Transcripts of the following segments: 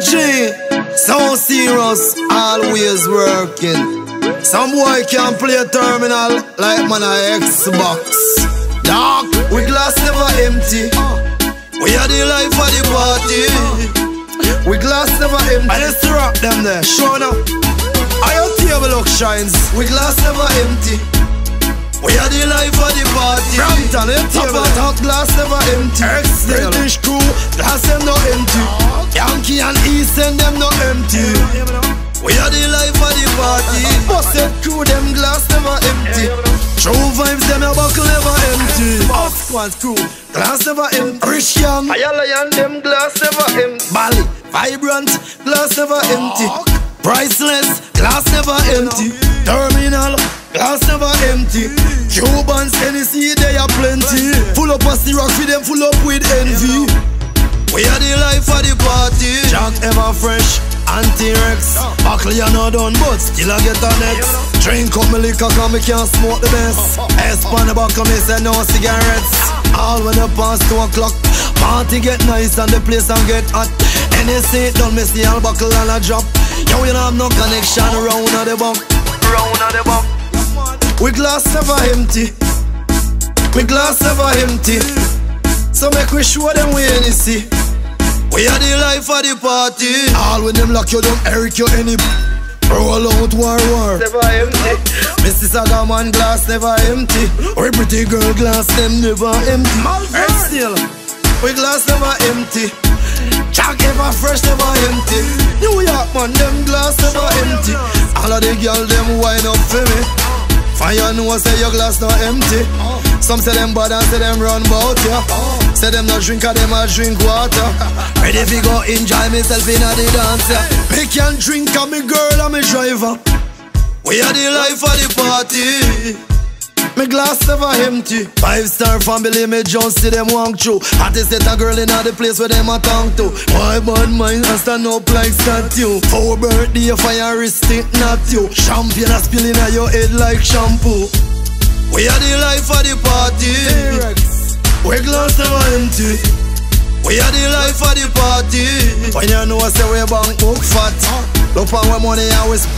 G, so serious, always working. Some boy can play a terminal like man a Xbox. Dark, we glass never empty. We are the life of the party. We glass never empty. I just rock them there, show up. I your table look shines. We glass never empty. We are the life of the party. Brampton, your table top glass never empty. British crew, and East and them no empty. We are the life of the party. Busted crew, them glass never empty. True vibes, them a buckle never empty. Off squad crew, glass never empty. Young, Ayala and them glass never empty. Bali, vibrant, glass never empty. Priceless, glass never empty. Terminal, glass never empty. Cubans, Tennessee, they are plenty. Full up a rock for them, full up with envy. Are the of the party. Jack ever fresh. Anti-Rex Buckley I not done but still I get the next. Drink up my liquor cause me can't smoke the best. S on the back of me say no cigarettes. All when you pass 2 o'clock. Party get nice and the place and get hot. NSA done me see all buckle and a drop. Yo you know I'm no connection round the bump Round the bump We glass never empty. We glass never empty. So make we show them we see we are the life of the party. All when them lock you down, Eric you any. Roll out war war. Never empty. Mrs. Agaman glass never empty. Or pretty girl glass them never empty. And still, we glass never empty. Jack ever fresh never empty. New York man them glass never empty. All of the girl them wine up for me. Fire know say your glass not empty. Some say them bad and say them run bout ya. Yeah. Say them not drink, and them a drink water. Ready fi go enjoy myself in a the dance. Yeah. Me can drink, and me girl and me driver. We are the life of the party. Me glass never empty. Five star family, me just see them walk through. Hottest set a girl in the place where them a talk to. Why bad mind and stand up like statue? For birthday, fire it not you. Champagne a spilling on your head like shampoo. We are the life of the party. We glass never empty. We are the life of the party. When you know say we bank book fat. Look on where money always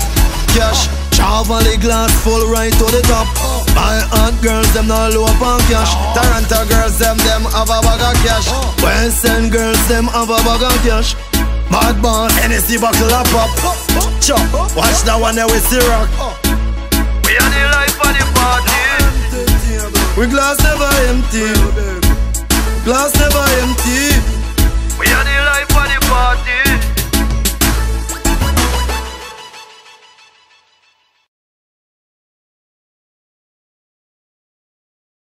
cash. Chavally glass full right to the top. My aunt girls them not low up on cash. Toronto girls them them have a bag of cash. West End girls them have a bag of cash. Bad boss, NSC buckle up up. Chop, watch that one there with rock. We are the life of the party. We glass never empty. Glass never empty. We are the life of the party.